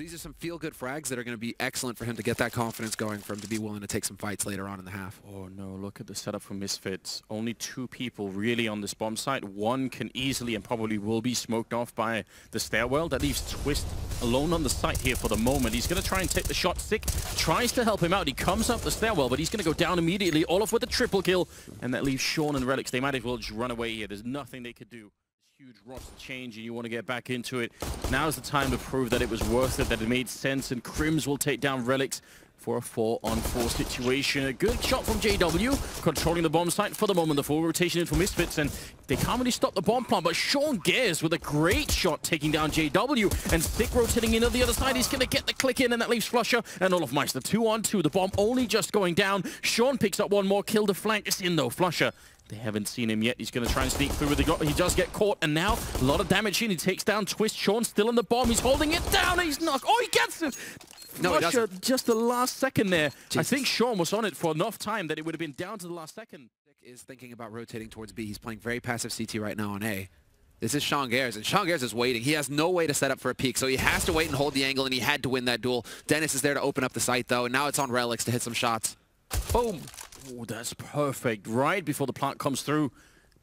these are some feel-good frags that are going to be excellent for him to get that confidence going for him to be willing to take some fights later on in the half. Oh no, look at the setup for Misfits. Only two people really on this bomb site. One can easily and probably will be smoked off by the stairwell. That leaves Twist alone on the site here for the moment. He's going to try and take the shot. Sick tries to help him out. He comes up the stairwell, but he's going to go down immediately. Olaf with a triple kill. And that leaves Sean and Relyks. They might as well just run away here. There's nothing they could do huge roster change and you want to get back into it. Now's the time to prove that it was worth it, that it made sense, and KRiMZ will take down Relyks for a 4-on-4 situation. A good shot from JW, controlling the bomb site for the moment. The full rotation in for Misfits, and they can't really stop the bomb plant, but Sean Gares with a great shot taking down JW, and sicK rotating in the other side. He's going to get the click in, and that leaves flusha and all olofmeister. Two on two. The bomb only just going down. Sean picks up one more kill to flank. It's in, though. Flusha they haven't seen him yet. He's going to try and sneak through with the got. He does get caught, and now a lot of damage in. He takes down Twist. Sean still on the bomb. He's holding it down. He's knocked. Oh, he gets it. No, Russia, just the last second there. Jesus. I think Sean was on it for enough time that it would have been down to the last second. Is thinking about rotating towards B. He's playing very passive CT right now on A. This is Sean Gares, and Sean Gares is waiting. He has no way to set up for a peek, so he has to wait and hold the angle, and he had to win that duel. Dennis is there to open up the site, though, and now it's on Relyks to hit some shots. Boom. Oh, that's perfect. Right before the plant comes through,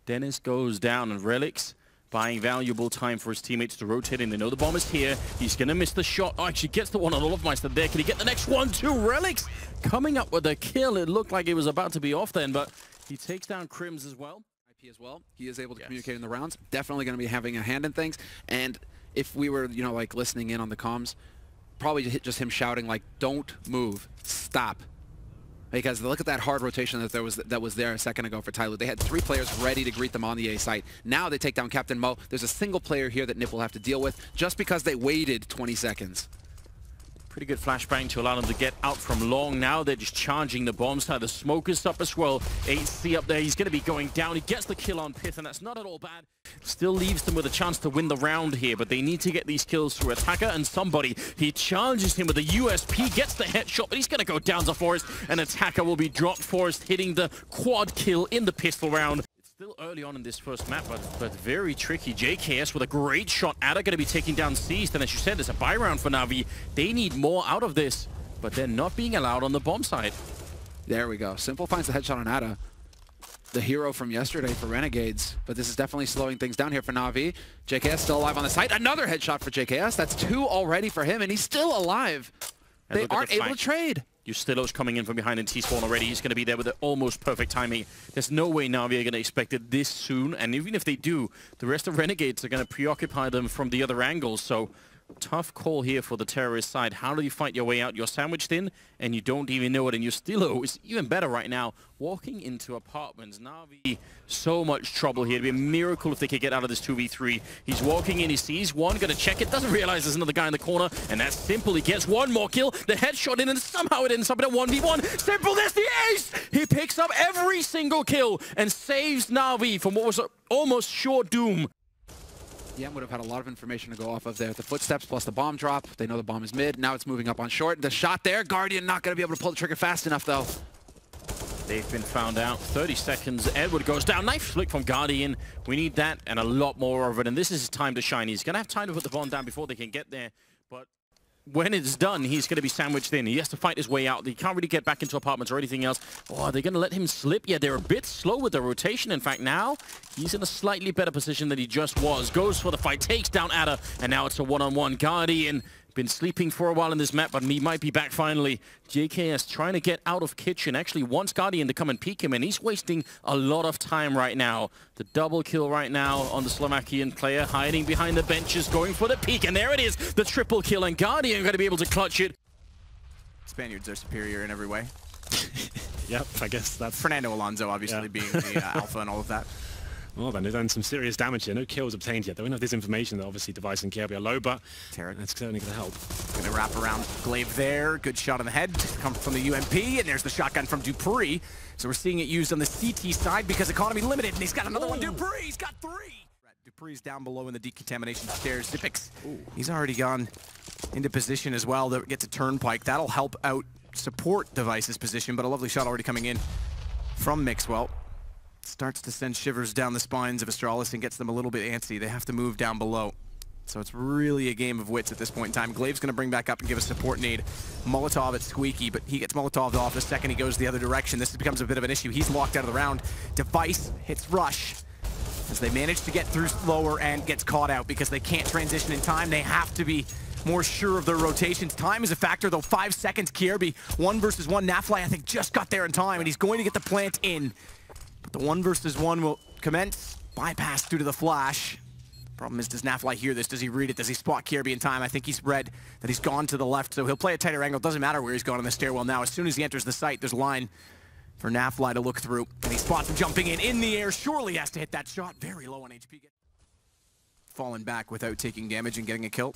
Dennis goes down and Relyks buying valuable time for his teammates to rotate in. They know the bomb is here. He's going to miss the shot. Oh, actually gets the one on the Olofmeister there. Can he get the next one? Two Relyks coming up with a kill. It looked like it was about to be off then, but he takes down KRiMZ as well. IP as well. He is able to yes. communicate in the rounds. Definitely going to be having a hand in things. And if we were, you know, like listening in on the comms, probably just him shouting like, don't move, stop, because look at that hard rotation that there was that was there a second ago for Tyloo. They had three players ready to greet them on the A site. Now they take down captainMo. There's a single player here that Nip will have to deal with just because they waited 20 seconds. Pretty good flashbang to allow them to get out from long. Now they're just charging the bomb side. The smoke is up as well. AC up there. He's going to be going down. He gets the kill on pyth, and that's not at all bad. Still leaves them with a chance to win the round here, but they need to get these kills through Attacker and somebody. He challenges him with a USP, gets the headshot, but he's going to go down to f0rest, and Attacker will be dropped. f0rest hitting the quad kill in the pistol round. Still early on in this first map, but, but very tricky. JKS with a great shot. Ada going to be taking down Seized, and as you said, it's a buy round for Na'Vi. They need more out of this, but they're not being allowed on the bomb side. There we go. s1mple finds the headshot on Ada. The hero from yesterday for Renegades, but this is definitely slowing things down here for Na'Vi. JKS still alive on the site. Another headshot for JKS. That's two already for him, and he's still alive. And they aren't the able to trade. Justilo's coming in from behind in T-spawn already. He's going to be there with almost perfect timing. There's no way Na'Vi are going to expect it this soon. And even if they do, the rest of Renegades are going to preoccupy them from the other angles. So Tough call here for the terrorist side. How do you fight your way out? You're sandwiched in, and you don't even know it, and Justilo oh, is even better right now, walking into apartments. Na'Vi, so much trouble here. It'd be a miracle if they could get out of this 2v3. He's walking in, he sees one, gonna check it, doesn't realize there's another guy in the corner, and that's s1mple. He gets one more kill, the headshot in, and somehow it ends up in a 1v1. s1mple, there's the ace! He picks up every single kill and saves Na'Vi from what was almost sure doom. Yem would have had a lot of information to go off of there. The footsteps plus the bomb drop. They know the bomb is mid. Now it's moving up on short. The shot there. Guardian not going to be able to pull the trigger fast enough, though. They've been found out. 30 seconds. Edward goes down. Knife flick from Guardian. We need that and a lot more of it. And this is time to shine. He's going to have time to put the bomb down before they can get there. When it's done, he's going to be sandwiched in. He has to fight his way out. He can't really get back into apartments or anything else. Oh, are they going to let him slip? Yeah, they're a bit slow with the rotation. In fact, now he's in a slightly better position than he just was. Goes for the fight, takes down Ada, and now it's a one-on-one. -on -one. Guardian been sleeping for a while in this map, but he might be back finally. JKS trying to get out of Kitchen. Actually wants Guardian to come and peek him, and he's wasting a lot of time right now. The double kill right now on the Slovakian player, hiding behind the benches, going for the peek, and there it is, the triple kill, and Guardian going to be able to clutch it. Spaniards are superior in every way. yep, I guess that's... Fernando Alonso, obviously, yeah. being the uh, alpha and all of that. Well, then they've done some serious damage here. No kills obtained yet. They don't have this information that obviously dev1ce and KLB are low, but tarik. that's certainly going to help. Going to wrap around gla1ve there. Good shot on the head. Come from the UMP, and there's the shotgun from dupreeh. So we're seeing it used on the CT side because economy limited, and he's got another Ooh. one. dupreeh, he's got three. dupreeh's down below in the decontamination stairs. Xyp9x, he's already gone into position as well to get to Turnpike. That'll help out support dev1ce's position, but a lovely shot already coming in from Mixwell starts to send shivers down the spines of Astralis and gets them a little bit antsy. They have to move down below. So it's really a game of wits at this point in time. gla1ve's going to bring back up and give a support nade. Molotov at Squeaky, but he gets Molotov off the second he goes the other direction. This becomes a bit of an issue. He's locked out of the round. dev1ce hits Rush as they manage to get through lower and gets caught out because they can't transition in time. They have to be more sure of their rotations. Time is a factor, though. Five seconds, Kjaerbye. One versus one. Nafly, I think, just got there in time, and he's going to get the plant in. The one versus one will commence. Bypass through to the flash. Problem is, does Nafly hear this? Does he read it? Does he spot Kjaerbye in time? I think he's read that he's gone to the left, so he'll play a tighter angle. Doesn't matter where he's gone on the stairwell now. As soon as he enters the site, there's a line for Nafly to look through. And he spots him jumping in in the air. Surely has to hit that shot. Very low on HP. Falling back without taking damage and getting a kill.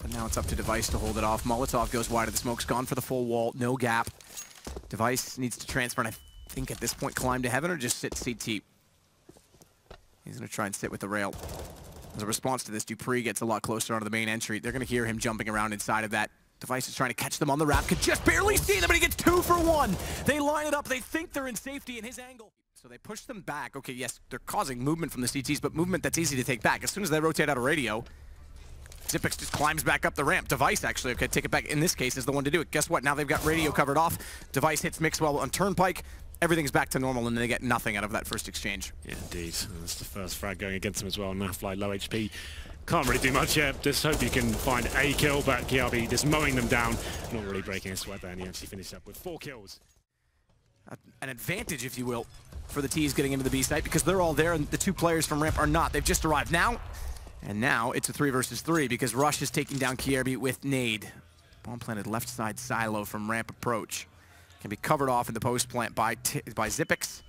But now it's up to dev1ce to hold it off. Molotov goes wide of the smoke's gone for the full wall. No gap. dev1ce needs to transfer, and I think at this point climb to heaven or just sit CT. He's going to try and sit with the rail. As a response to this, dupreeh gets a lot closer onto the main entry. They're going to hear him jumping around inside of that. dev1ce is trying to catch them on the wrap. Could just barely see them, but he gets two for one. They line it up. They think they're in safety in his angle. So they push them back. Okay, yes, they're causing movement from the CTs, but movement that's easy to take back. As soon as they rotate out of radio, Xyp9x just climbs back up the ramp. dev1ce actually, okay, take it back. In this case, is the one to do it. Guess what? Now they've got radio covered off. dev1ce hits Mixwell on Turnpike. Everything's back to normal, and they get nothing out of that first exchange. Yeah, indeed. That's the first frag going against them as well. Nafly, low HP. Can't really do much yet. Just hope you can find a kill, but Kjaerbye just mowing them down. Not really breaking a sweat there, and he actually finished up with four kills. An advantage, if you will, for the T's getting into the B site because they're all there and the two players from Ramp are not. They've just arrived now. And now it's a three versus three because Rush is taking down Kjaerbye with Nade. Bomb planted left side silo from ramp approach. Can be covered off in the post plant by, by Xyp9x,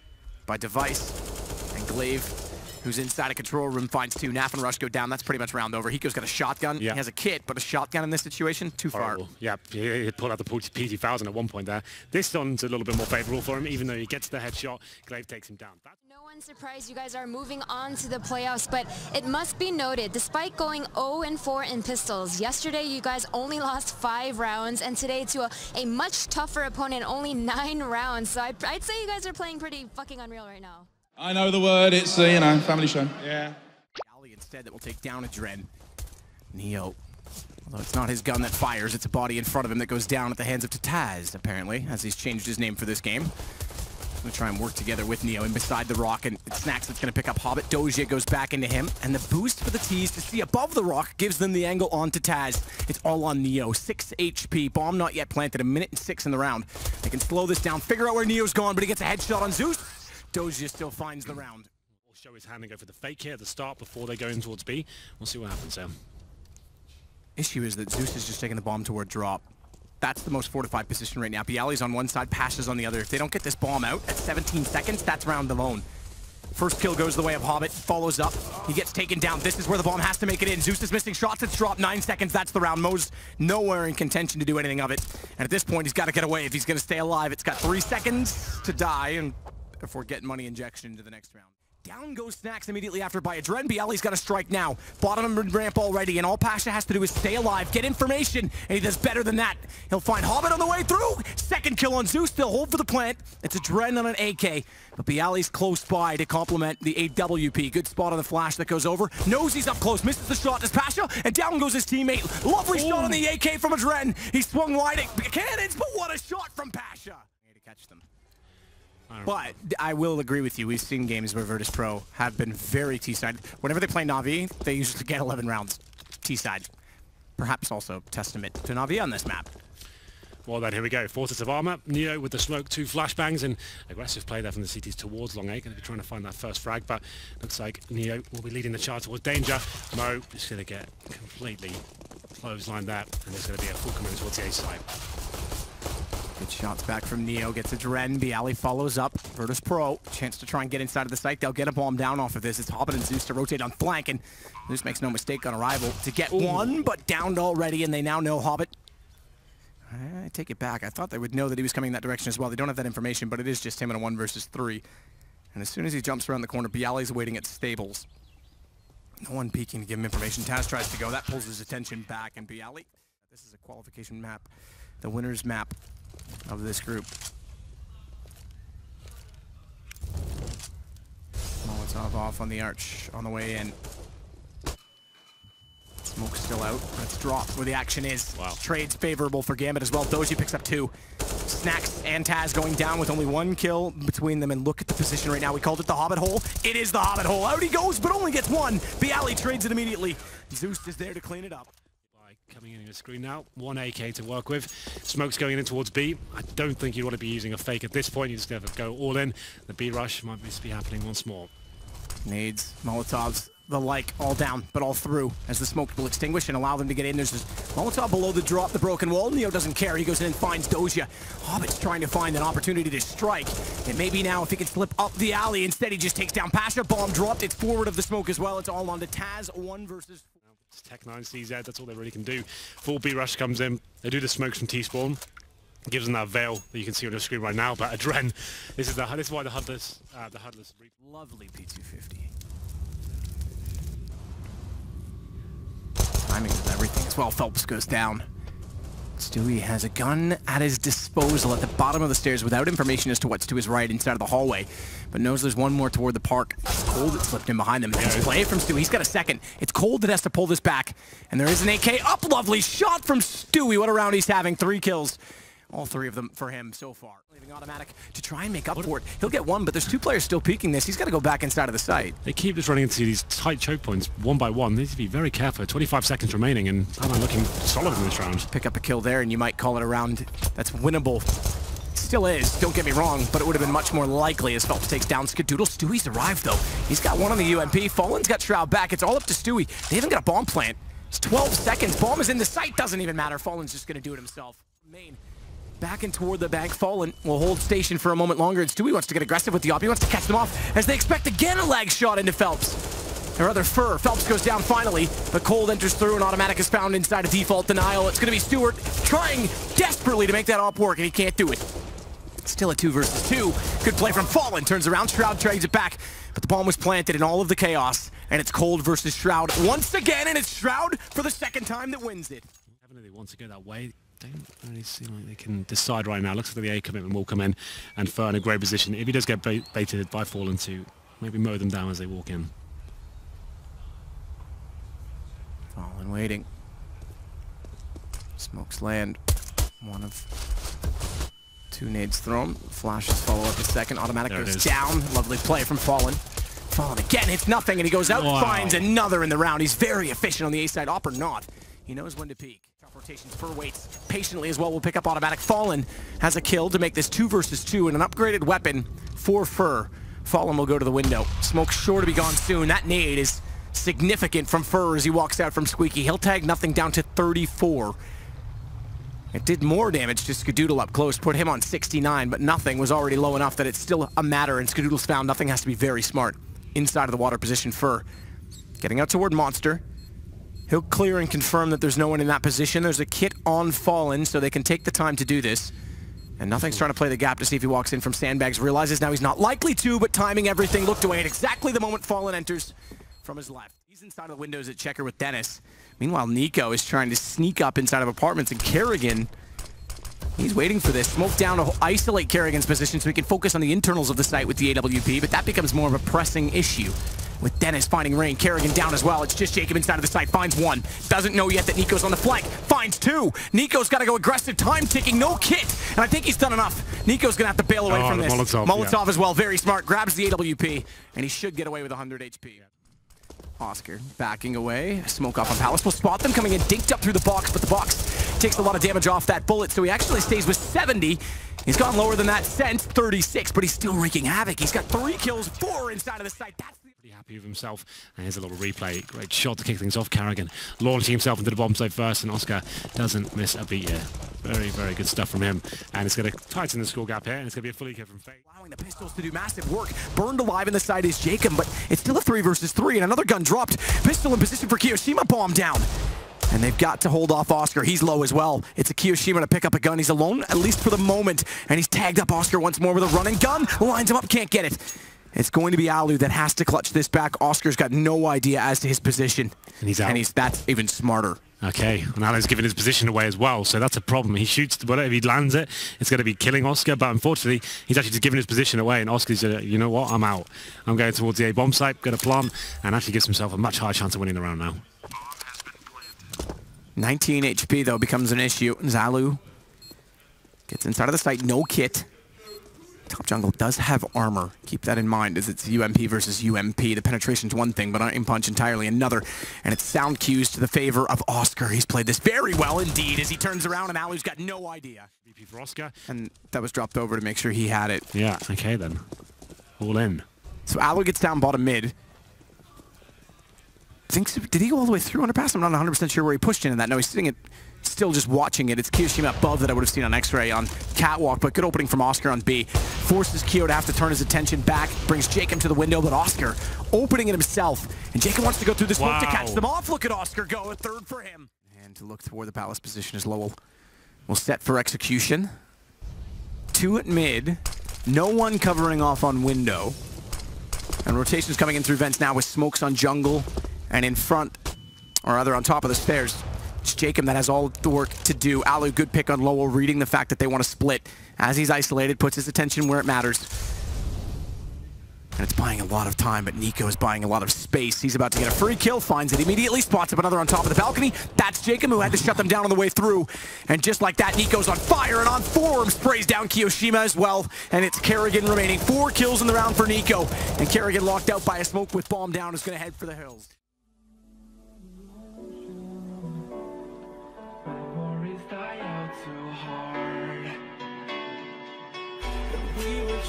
by dev1ce, and gla1ve who's inside a control room, finds two. Naf and Rush go down. That's pretty much round over. Hiko's got a shotgun. Yeah. He has a kit, but a shotgun in this situation, too Horrible. far. Yeah, he pulled out the PT-1000 at one point there. This one's a little bit more favorable for him, even though he gets the headshot. gla1ve takes him down. That's no one's surprised you guys are moving on to the playoffs, but it must be noted, despite going 0-4 in pistols, yesterday you guys only lost five rounds, and today to a, a much tougher opponent, only nine rounds. So I, I'd say you guys are playing pretty fucking unreal right now. I know the word. It's a, you know, family show. Yeah. Ali instead that will take down a Adren. Neo. Although it's not his gun that fires, it's a body in front of him that goes down at the hands of Tataz, apparently, as he's changed his name for this game. I'm Gonna try and work together with Neo and beside the rock, and Snax that's gonna pick up Hobbit. Dosia goes back into him, and the boost for the T's to see above the rock gives them the angle onto Taz. It's all on Neo. 6 HP, bomb not yet planted, a minute and six in the round. They can slow this down, figure out where Neo's gone, but he gets a headshot on Zeus. Dosia still finds the round. We'll show his hand and go for the fake here at the start before they go in towards B. We'll see what happens there. Issue is that Zeus is just taking the bomb toward drop. That's the most fortified position right now. byali's on one side, Pasha's on the other. If they don't get this bomb out at 17 seconds, that's round alone. First kill goes the way of Hobbit, follows up. He gets taken down. This is where the bomb has to make it in. Zeus is missing shots. It's dropped nine seconds. That's the round. Mo's nowhere in contention to do anything of it. And at this point, he's got to get away if he's going to stay alive. It's got three seconds to die, and before getting money injection into the next round. Down goes Snax immediately after by Adren. byali's got a strike now. Bottom of ramp already, and all Pasha has to do is stay alive, get information, and he does better than that. He'll find Hobbit on the way through. Second kill on Zeus, they'll hold for the plant. It's Adren on an AK, but byali's close by to complement the AWP. Good spot on the flash that goes over. Knows he's up close, misses the shot, as Pasha, and down goes his teammate. Lovely Ooh. shot on the AK from Adren. He swung wide at cannons, but what a shot from Pasha. To catch them. But I will agree with you. We've seen games where Virtus Pro have been very T-sided. Whenever they play Na'Vi, they usually get 11 rounds T-side. Perhaps also testament to Na'Vi on this map. Well then, here we go. Forces of Armor, Neo with the smoke, two flashbangs, and aggressive play there from the CTs towards Long A. Going to be trying to find that first frag, but looks like Neo will be leading the charge towards danger. Mo is going to get completely clotheslined that, and there's going to be a full command towards the A side. Good shots back from Neo. Gets a Dren. byali follows up. Virtus Pro. Chance to try and get inside of the site. They'll get a bomb down off of this. It's Hobbit and Zeus to rotate on flank. And Zeus makes no mistake on arrival to get Ooh. one, but downed already. And they now know Hobbit. I take it back. I thought they would know that he was coming that direction as well. They don't have that information, but it is just him in a one versus three. And as soon as he jumps around the corner, byali's waiting at stables. No one peeking to give him information. Taz tries to go. That pulls his attention back. And byali, this is a qualification map. The winner's map of this group. Molotov off on the arch on the way in. Smoke's still out. Let's drop where the action is. Wow. Trades favorable for Gambit as well. Dosia picks up two. Snax and Taz going down with only one kill between them. And look at the position right now. We called it the Hobbit hole. It is the Hobbit hole. Out he goes, but only gets one. byali trades it immediately. Zeus is there to clean it up. Coming in the screen now, one AK to work with. Smoke's going in towards B. I don't think you want to be using a fake at this point. You just have to go all in. The B rush might be happening once more. Nades, Molotovs, the like, all down, but all through as the smoke will extinguish and allow them to get in. There's this Molotov below the drop, the broken wall. Neo doesn't care. He goes in and finds Dosia. Hobbit's trying to find an opportunity to strike. And maybe now if he can slip up the alley, instead he just takes down Pasha. Bomb dropped. It's forward of the smoke as well. It's all on to Taz. One versus It's Tech9 CZ, that's all they really can do. Full B rush comes in. They do the smokes from T-spawn. Gives them that veil that you can see on your screen right now. But Adren, this is the this is why the Hudless, uh, the Hudless Lovely P250. Timing is everything as well. felps goes down. Stewie has a gun at his disposal at the bottom of the stairs without information as to what's to his right inside of the hallway, but knows there's one more toward the park. It's cold that slipped in behind them. Nice play from Stewie. He's got a second. It's cold that has to pull this back, and there is an AK up. Lovely shot from Stewie. What a round he's having. Three kills. All three of them for him so far. Leaving autimatic to try and make up for it. He'll get one, but there's two players still peeking this. He's got to go back inside of the site. They keep just running into these tight choke points one by one. They need to be very careful. 25 seconds remaining, and I'm looking solid in this round. Pick up a kill there, and you might call it a round that's winnable. Still is, don't get me wrong, but it would have been much more likely as felps takes down Skadoodle. Stewie's arrived, though. He's got one on the UMP. Fallen's got Shroud back. It's all up to Stewie. They haven't got a bomb plant. It's 12 seconds. Bomb is in the site. Doesn't even matter. Fallen's just going to do it himself. Main back and toward the bank. Fallen will hold station for a moment longer. And Stewie wants to get aggressive with the op. He wants to catch them off as they expect again a leg shot into felps. Their other fur. felps goes down finally, but Cold enters through and autimatic is found inside a default denial. It's going to be Stewart trying desperately to make that op work, and he can't do it. Still a two versus two. Good play from Fallen. Turns around. Shroud trades it back. But the bomb was planted in all of the chaos. And it's Cold versus Shroud once again. And it's Shroud for the second time that wins it. Definitely wants to go that way. Don't really seem like they can decide right now. Looks like the A commitment will come in and Fer in a great position. If he does get baited by Fallen to maybe mow them down as they walk in. Fallen waiting. Smokes land. One of two nades thrown. Flashes follow up a second. autimatic There goes is. down. Lovely play from Fallen. Fallen again hits nothing and he goes out Wow. finds another in the round. He's very efficient on the A side. Op or not. He knows when to peak. For waits patiently as well. We'll pick up autimatic. Fallen has a kill to make this two versus two and an upgraded weapon for fer. Fallen will go to the window. Smoke's sure to be gone soon. That nade is significant from fer as he walks out from Squeaky. He'll tag n0thing down to 34. It did more damage to Skadoodle up close, put him on 69, but n0thing was already low enough that it's still a matter, and Skadoodle's found nothing has to be very smart. Inside of the water position, fer. Getting out toward Monster. He'll clear and confirm that there's no one in that position. There's a kit on Fallen, so they can take the time to do this. And n0thing's trying to play the gap to see if he walks in from sandbags. Realizes now he's not likely to, but timing everything looked away at exactly the moment Fallen enters from his left. He's inside of the windows at checker with Dennis. Meanwhile, NiKo is trying to sneak up inside of apartments, and karrigan, he's waiting for this. Smoke down to isolate karrigan's position so he can focus on the internals of the site with the AWP, but that becomes more of a pressing issue. With Dennis finding Rain, karrigan down as well. It's just Jacob inside of the site, finds one. Doesn't know yet that NiKo's on the flank, finds two. NiKo's got to go aggressive, time ticking, no kit. And I think he's done enough. NiKo's going to have to bail away Oh, from this. Molotov, Molotov yeah. as well, very smart, grabs the AWP, and he should get away with 100 HP. oskar backing away. Smoke off on Palace. We'll spot them coming in, dinked up through the box, but the box takes a lot of damage off that bullet, so he actually stays with 70. He's gone lower than that since 36, but he's still wreaking havoc. He's got three kills, four inside of the site. That's Pretty happy with himself. And here's a little replay. Great shot to kick things off. karrigan launching himself into the bomb site first, and oskar doesn't miss a beat here. Very, very good stuff from him. And it's going to tighten the score gap here, and it's going to be a fully kill from Fate. allowing the pistols to do massive work. Burned alive in the side is Jacob, but it's still a three versus three, and another gun dropped. Pistol in position for kioShiMa, bomb down. And they've got to hold off oskar. He's low as well. It's a kioShiMa to pick up a gun. He's alone, at least for the moment. And he's tagged up oskar once more with a running gun. Lines him up, can't get it. It's going to be allu that has to clutch this back. oskar's got no idea as to his position. And he's out. And he's that's even smarter. Okay, and Alan's giving his position away as well, so that's a problem. He shoots, the whatever if he lands it, it's going to be killing oskar, but unfortunately, he's actually just giving his position away, and oskar's, uh, you know what, I'm out. I'm going towards the A bomb site, going to plant, and actually gives himself a much higher chance of winning the round now. 19 HP, though, becomes an issue. And Zalu gets inside of the site, no kit. Top Jungle does have armor. Keep that in mind as it's UMP versus UMP. The penetration's one thing, but Iron Punch entirely another. And it's sound cues to the favor of oskar. He's played this very well indeed as he turns around and allu's got no idea. VP for oskar. And that was dropped over to make sure he had it. Yeah, okay then. All in. So Alu gets down bottom mid. Thinks, did he go all the way through underpass? I'm not 100% sure where he pushed in, in that. No, he's sitting at still just watching it. It's kioShiMa above that I would have seen on X-Ray on Catwalk, but good opening from oskar on B. Forces Kyo to have to turn his attention back, brings Jacob to the window, but oskar opening it himself. And Jacob wants to go through the smoke wow. to catch them off. Look at oskar go, a third for him. And to look toward the Palace position as Lowel will set for execution. Two at mid, no one covering off on window. And rotations coming in through vents now with smokes on jungle and in front, or rather on top of the stairs. It's Jacob that has all the work to do. allu, good pick on Lowel, reading the fact that they want to split. As he's isolated, puts his attention where it matters. And it's buying a lot of time, but NiKo is buying a lot of space. He's about to get a free kill, finds it immediately, spots up another on top of the balcony. That's Jacob, who had to shut them down on the way through. And just like that, NiKo's on fire, and on form sprays down kioShiMa as well. And it's Karrigan remaining. Four kills in the round for NiKo. And Karrigan locked out by a smoke with bomb down is going to head for the hills.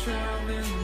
Traveling